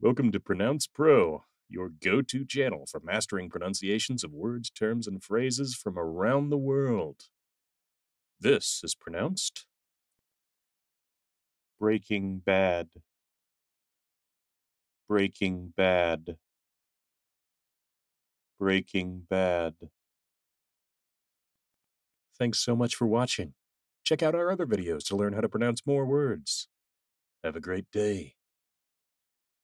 Welcome to Pronounce Pro, your go to channel for mastering pronunciations of words, terms, and phrases from around the world. This is pronounced Breaking Bad. Breaking Bad. Breaking Bad. Thanks so much for watching. Check out our other videos to learn how to pronounce more words. Have a great day.